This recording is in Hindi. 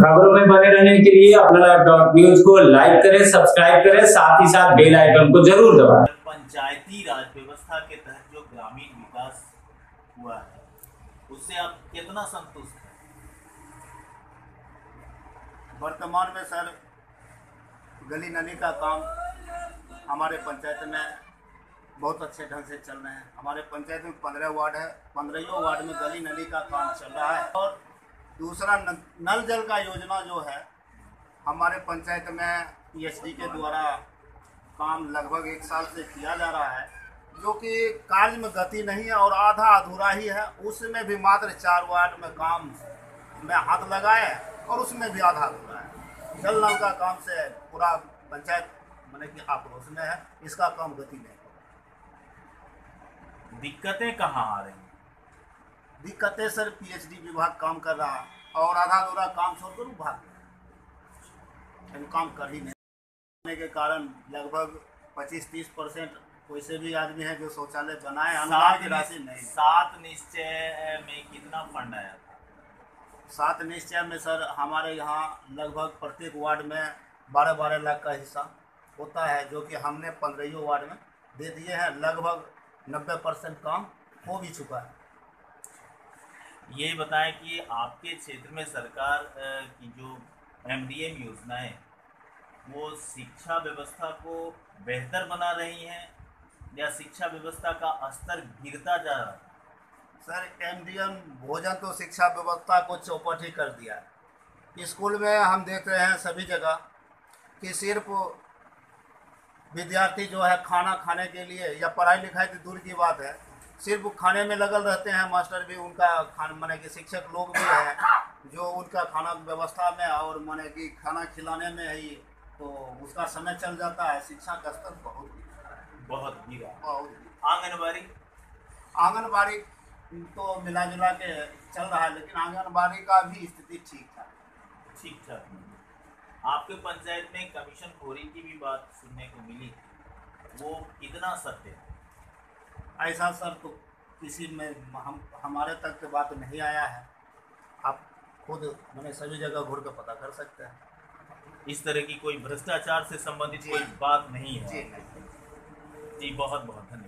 खबरों में बने रहने के लिए अपना डॉट न्यूज़ को लाइक करें सब्सक्राइब करें साथ ही साथ बेल आइकन को ज़रूर दबाएँ। पंचायती राज व्यवस्था के तहत जो ग्रामीण विकास हुआ है उससे आप कितना संतुष्ट हैं? वर्तमान में सर गली नली का काम हमारे पंचायत में बहुत अच्छे ढंग से चल रहे हैं। हमारे पंचायत में पंद्रह वार्ड है पंद्रह वार्ड में गली नली का काम चल रहा है। और दूसरा नल जल का योजना जो है, हमारे पंचायत में पीएचडी के द्वारा काम लगभग एक साल से किया जा रहा है, जो कि कार्य में गति नहीं है और आधा अधूरा ही है। उसमें भी मात्र चार वार्ड में काम में हाथ लगाए और उसमें भी आधा अधूरा है। जल नल का काम से पूरा पंचायत मैंने कि आक्रोश में है, इसका काम गति नहीं दिक्कतें कहाँ आ रही हैं? दिक्कतें सर पीएचडी विभाग काम कर रहा है और आधा अधूरा काम छोड़कर भाग गया। हम काम कर ही नहीं के कारण लगभग 25-30 परसेंट वैसे भी आदमी हैं जो शौचालय बनाए अनुदान की राशि नहीं। सात निश्चय में कितना फंड आया था? सात निश्चय में सर हमारे यहाँ लगभग प्रत्येक वार्ड में बारह बारह लाख का हिस्सा होता है जो कि हमने पंद्रह वार्ड में दे दिए हैं। लगभग नब्बे परसेंट काम हो भी चुका है। ये बताएँ कि आपके क्षेत्र में सरकार की जो एम डी एम योजनाएँ, वो शिक्षा व्यवस्था को बेहतर बना रही हैं या शिक्षा व्यवस्था का स्तर गिरता जा रहा है? सर एम डी एम भोजन तो शिक्षा व्यवस्था को चौपट ही कर दिया है। स्कूल में हम देख रहे हैं सभी जगह कि सिर्फ़ विद्यार्थी जो है खाना खाने के लिए या पढ़ाई लिखाई तो दूर की बात है सिर्फ़ खाने में लगल रहते हैं मास्टर भी उनका खान माने कि शिक्षक लोग भी हैं जो उनका खाना व्यवस्था में और मैंने कि खाना खिलाने में ही तो उसका समय चल जाता है शिक्षा का स्तर बहुत बहुत गिरा। बहुत आंगनबाड़ी? आंगनबाड़ी तो मिला जुला के चल रहा है लेकिन आंगनबाड़ी का भी स्थिति ठीक है ठीक ठाक आपके पंचायत में कमीशन खोरी की भी बात सुनने को मिली। वो कितना सत्य है? ऐसा सर तो किसी में हम हमारे तक तो बात नहीं आया है। आप खुद मैंने सभी जगह घूर कर पता कर सकते हैं। इस तरह की कोई भ्रष्टाचार से संबंधित कोई बात नहीं है। जी बहुत बहुत धन्यवाद।